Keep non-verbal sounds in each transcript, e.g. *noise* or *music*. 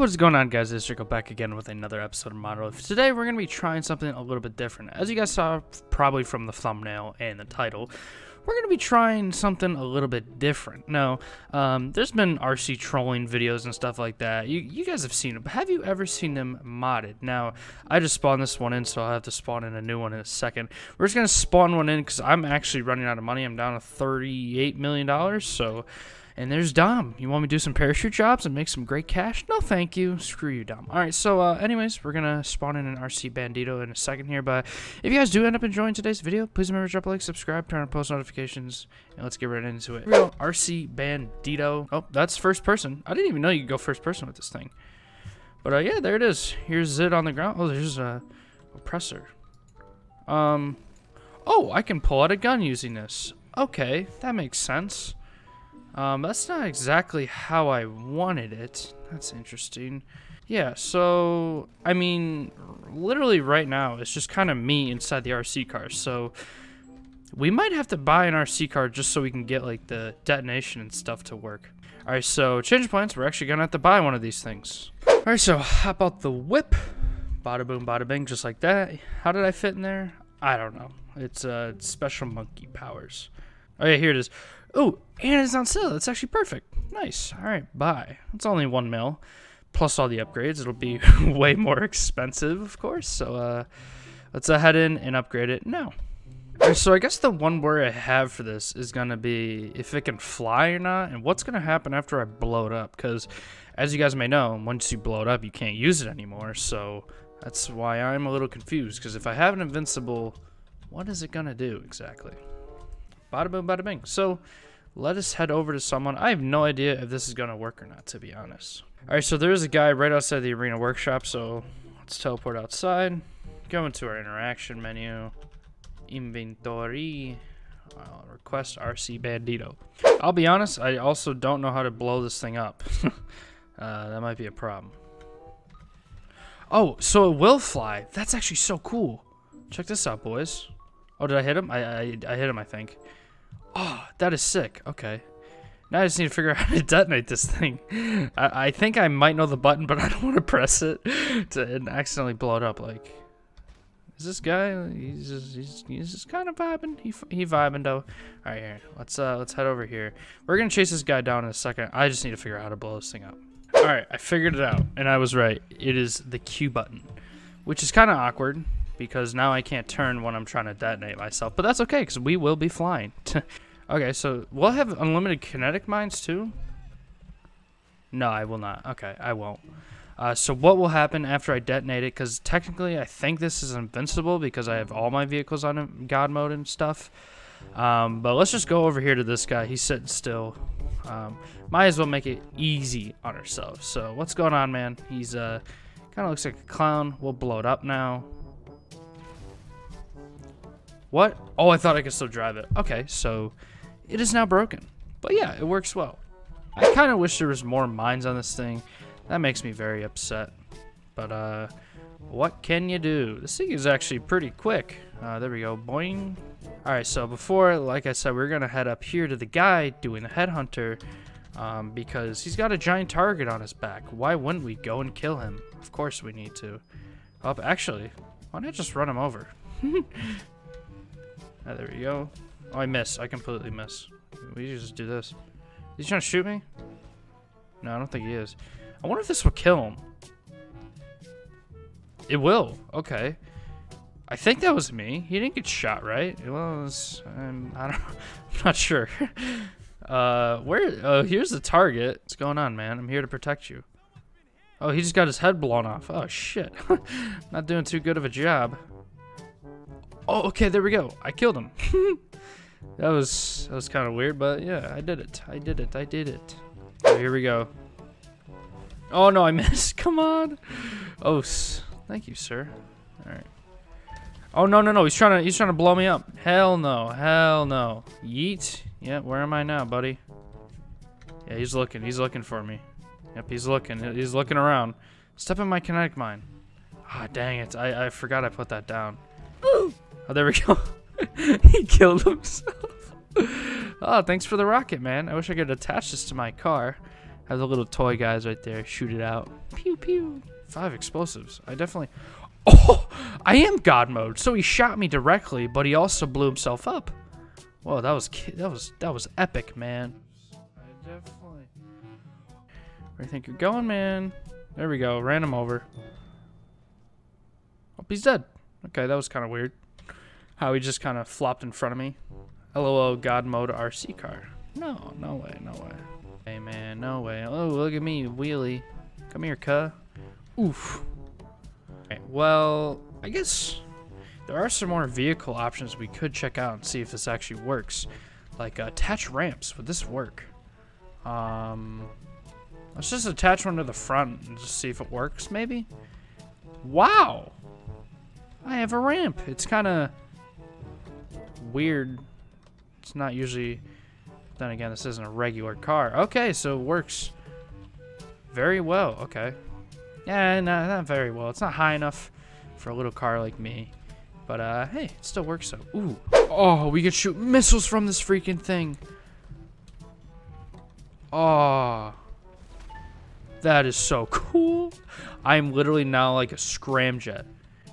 what's going on guys, it's Rico back again with another episode of Monolith. Today we're going to be trying something a little bit different. As you guys saw probably from the thumbnail and the title, we're going to be trying something a little bit different. Now, um, there's been RC trolling videos and stuff like that. You, you guys have seen them, but have you ever seen them modded? Now, I just spawned this one in, so I'll have to spawn in a new one in a second. We're just going to spawn one in because I'm actually running out of money. I'm down to $38 million, so... And there's Dom. You want me to do some parachute jobs and make some great cash? No, thank you. Screw you, Dom. All right, so uh, anyways, we're going to spawn in an RC Bandito in a second here. But if you guys do end up enjoying today's video, please remember to drop a like, subscribe, turn on post notifications, and let's get right into it. Here we go. RC Bandito. Oh, that's first person. I didn't even know you could go first person with this thing. But uh, yeah, there it is. Here's it on the ground. Oh, there's a oppressor. Um, oh, I can pull out a gun using this. Okay, that makes sense. Um, that's not exactly how I wanted it. That's interesting. Yeah, so, I mean, literally right now, it's just kind of me inside the RC car. So, we might have to buy an RC car just so we can get, like, the detonation and stuff to work. Alright, so, change of plans. We're actually to have to buy one of these things. Alright, so, hop out the whip. Bada boom, bada bing, just like that. How did I fit in there? I don't know. It's, uh, special monkey powers. Oh, yeah, here it is. Oh, and it's on sale. That's actually perfect. Nice. All right, bye. It's only one mil, plus all the upgrades. It'll be *laughs* way more expensive, of course. So uh, let's uh, head in and upgrade it now. So I guess the one worry I have for this is gonna be if it can fly or not, and what's gonna happen after I blow it up. Because as you guys may know, once you blow it up, you can't use it anymore. So that's why I'm a little confused. Because if I have an invincible, what is it gonna do exactly? Bada boom, bada bing. So let us head over to someone. I have no idea if this is going to work or not, to be honest. All right, so there's a guy right outside the arena workshop. So let's teleport outside. Go into our interaction menu. Inventory. Uh, request RC Bandito. I'll be honest, I also don't know how to blow this thing up. *laughs* uh, that might be a problem. Oh, so it will fly. That's actually so cool. Check this out, boys. Oh, did I hit him? I, I, I hit him, I think. Oh, that is sick. Okay. Now I just need to figure *laughs* out how to detonate this thing. I, I think I might know the button, but *laughs* I don't want to press it to accidentally blow it up. Like, is this guy? He's just, he's, he's just kind of vibing. He, he vibing though. All right, here. Let's uh let's head over here. We're gonna chase this guy down in a second. I just need to figure out how to blow this thing up. All right, I figured it out, and I was right. It is the Q button, which is kind of awkward because now I can't turn when I'm trying to detonate myself. But that's okay, because we will be flying. *laughs* okay, so we'll have unlimited kinetic mines too? No, I will not. Okay, I won't. Uh, so what will happen after I detonate it? Because technically, I think this is invincible because I have all my vehicles on God mode and stuff. Um, but let's just go over here to this guy. He's sitting still. Um, might as well make it easy on ourselves. So what's going on, man? He's uh, kind of looks like a clown. We'll blow it up now. What? Oh, I thought I could still drive it. Okay, so it is now broken. But yeah, it works well. I kind of wish there was more mines on this thing. That makes me very upset. But, uh, what can you do? This thing is actually pretty quick. Uh, there we go. Boing. Alright, so before, like I said, we're going to head up here to the guy doing the headhunter. Um, because he's got a giant target on his back. Why wouldn't we go and kill him? Of course we need to. Oh, actually, why not just run him over? *laughs* Ah, there we go. Oh, I miss. I completely miss. We just do this. Is he trying to shoot me? No, I don't think he is. I wonder if this will kill him. It will. Okay. I think that was me. He didn't get shot, right? It was. Um, I don't. *laughs* I'm not sure. *laughs* uh, where? Oh, here's the target. What's going on, man? I'm here to protect you. Oh, he just got his head blown off. Oh shit. *laughs* not doing too good of a job. Oh, okay, there we go. I killed him. *laughs* that was that was kind of weird, but yeah, I did it. I did it. I did it. Here we go. Oh no, I *laughs* missed. Come on. Oh, thank you, sir. All right. Oh no no no! He's trying to he's trying to blow me up. Hell no! Hell no! Yeet. Yeah, where am I now, buddy? Yeah, he's looking. He's looking for me. Yep, he's looking. He's looking around. Step in my kinetic mine. Ah, oh, dang it! I I forgot I put that down. Oh, there we go. *laughs* he killed himself. *laughs* oh, thanks for the rocket, man. I wish I could attach this to my car. Have the little toy guys right there. Shoot it out. Pew pew. Five explosives. I definitely. *laughs* Oh, I am God mode. So he shot me directly, but he also blew himself up. Whoa, that was that was that was epic, man. I definitely. Where do you think you're going, man? There we go. Ran him over. Oh, he's dead. Okay, that was kind of weird. How he just kind of flopped in front of me. LOL God mode RC car. No, no way, no way. Hey man, no way. Oh, look at me, wheelie. Come here, cuh. Oof. Okay, well, I guess there are some more vehicle options we could check out and see if this actually works. Like uh, attach ramps. Would this work? Um, let's just attach one to the front and just see if it works, maybe. Wow. I have a ramp. It's kind of weird. It's not usually... Then again, this isn't a regular car. Okay, so it works very well. Okay. Yeah, no, not very well. It's not high enough for a little car like me. But, uh, hey, it still works, so... Ooh. Oh, we can shoot missiles from this freaking thing. Oh. That is so *laughs* cool. I'm literally now like a scramjet.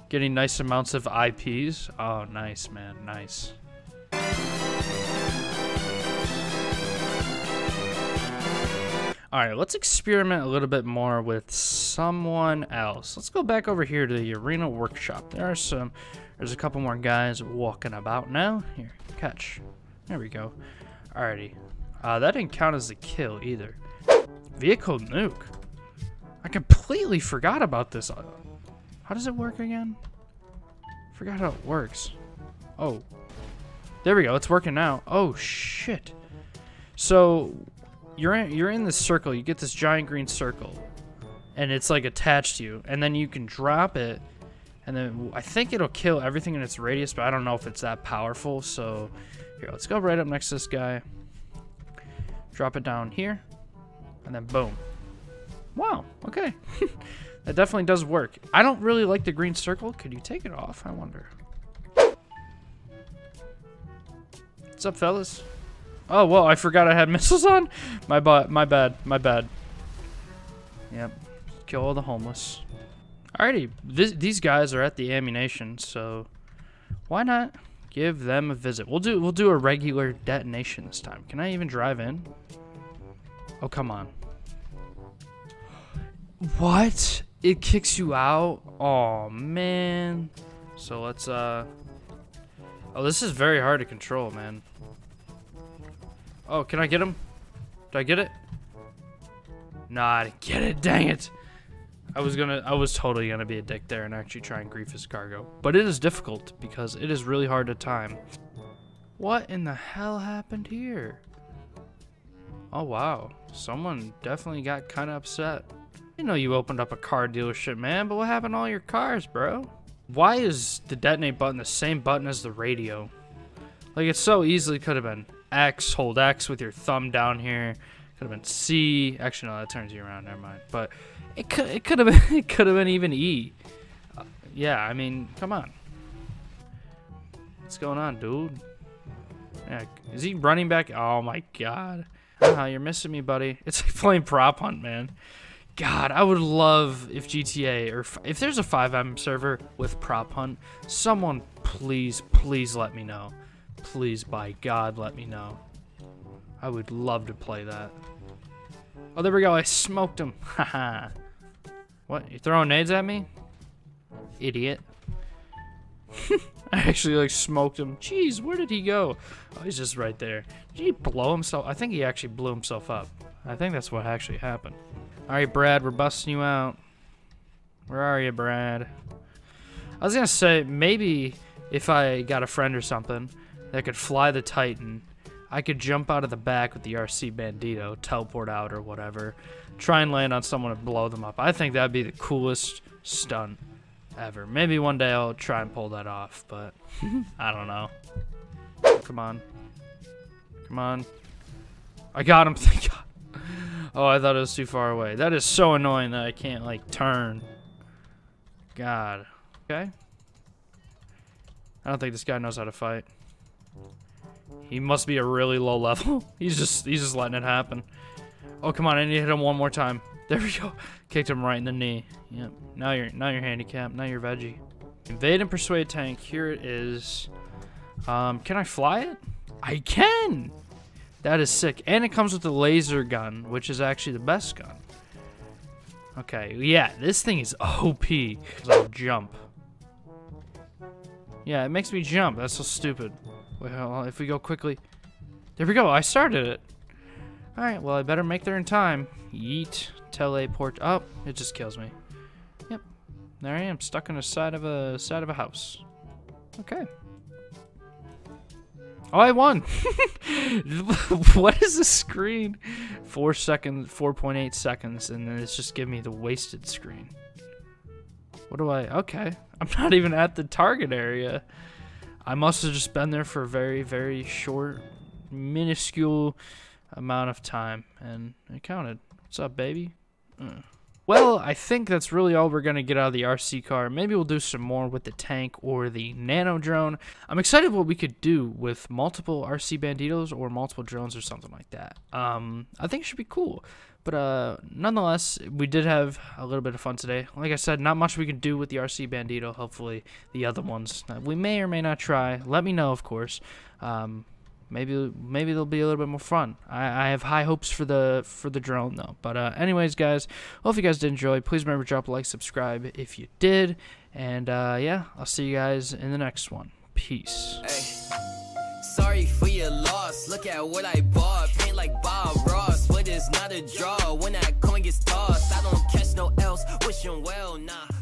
Getting nice amounts of IPs. Oh, nice, man. Nice. Alright, let's experiment a little bit more with someone else. Let's go back over here to the Arena Workshop. There are some, there's a couple more guys walking about now. Here, catch. There we go. Alrighty. Uh, that didn't count as a kill either. Vehicle nuke. I completely forgot about this. How does it work again? Forgot how it works. Oh. There we go. It's working now. Oh, shit. So, you're in, you're in this circle. You get this giant green circle. And it's, like, attached to you. And then you can drop it. And then I think it'll kill everything in its radius, but I don't know if it's that powerful. So, here, let's go right up next to this guy. Drop it down here. And then boom. Wow, okay. *laughs* that definitely does work. I don't really like the green circle. Could you take it off? I wonder. What's up, fellas? Oh, well, I forgot I had *laughs* missiles on. My, bad, my bad, my bad. Yep. Kill all the homeless. Alrighty, this, these guys are at the ammunition, so why not give them a visit? We'll do we'll do a regular detonation this time. Can I even drive in? Oh, come on. What? It kicks you out? Oh, man. So let's, uh... Oh, this is very hard to control, man. Oh, can I get him? Did I get it? Nah, I get it. Dang it. I was gonna, I was totally gonna be a dick there and actually try and grief his cargo. But it is difficult because it is really hard to time. What in the hell happened here? Oh, wow. Someone definitely got kind of upset. You know you opened up a car dealership, man, but what happened to all your cars, bro? Why is the detonate button the same button as the radio? Like, it so easily could have been X, hold X with your thumb down here. Could have been C. Actually, no, that turns you around. Never mind. But it could, it could have been, *laughs* it could have been even E. Uh, yeah, I mean, come on. What's going on, dude? Yeah, is he running back? Oh my god. Oh, you're missing me, buddy. *laughs* It's like playing prop hunt, man. God, I would love if GTA or if there's a FiveM server with prop hunt, someone please, please let me know. Please, by God, let me know. I would love to play that. Oh, there we go. I smoked him. *laughs* Haha. what? You throwing nades at me? Idiot. *laughs* I actually like smoked him. Jeez, where did he go? Oh, he's just right there. Did he blow himself? I think he actually blew himself up. I think that's what actually happened. All right, Brad, we're busting you out. Where are you, Brad? I was gonna say maybe if I got a friend or something that could fly the Titan, I could jump out of the back with the RC Bandito, teleport out or whatever, try and land on someone and blow them up. I think that'd be the coolest stunt ever. Maybe one day I'll try and pull that off, but *laughs* I don't know. Come on. Come on. I got him, *laughs* thank God. Oh, I thought it was too far away. That is so annoying that I can't, like, turn. God. Okay. I don't think this guy knows how to fight. He must be a really low level. *laughs* he's just he's just letting it happen. Oh, come on. I need to hit him one more time. *laughs* There we go. Kicked him right in the knee. Yep. Now you're now you're handicapped. Now you're veggie. Invade and persuade tank. Here it is. Um, can I fly it? I can. That is sick. And it comes with a laser gun, which is actually the best gun. Okay, yeah, this thing is OP. I'll jump. Yeah, it makes me jump. That's so stupid. Well, if we go quickly. There we go. I started it. Alright, well, I better make there in time. Yeet. Teleport. Oh, it just kills me. Yep. There I am, stuck on the side of a side of a house. Okay. Oh, I won! *laughs* what is the screen? Four seconds, 4.8 seconds, and then it's just giving me the wasted screen. What do I, okay. I'm not even at the target area. I must have just been there for a very, very short, minuscule amount of time, and it counted. What's up, baby? Uh. Well, I think that's really all we're going to get out of the RC car. Maybe we'll do some more with the tank or the nano drone. I'm excited what we could do with multiple RC banditos or multiple drones or something like that. Um, I think it should be cool. But uh, nonetheless, we did have a little bit of fun today. Like I said, not much we can do with the RC Bandito. Hopefully, the other ones we may or may not try. Let me know, of course. Um, maybe maybe they'll be a little bit more fun. I, I have high hopes for the for the drone though. But uh, anyways, guys, hope you guys did enjoy. Please remember to drop a like, subscribe if you did, and uh, yeah, I'll see you guys in the next one. Peace. Hey. Sorry for your loss. Look at what I bought. Paint like Bob Ross, but it's not a draw. When that coin gets tossed, I don't catch no else. Wishing well, nah.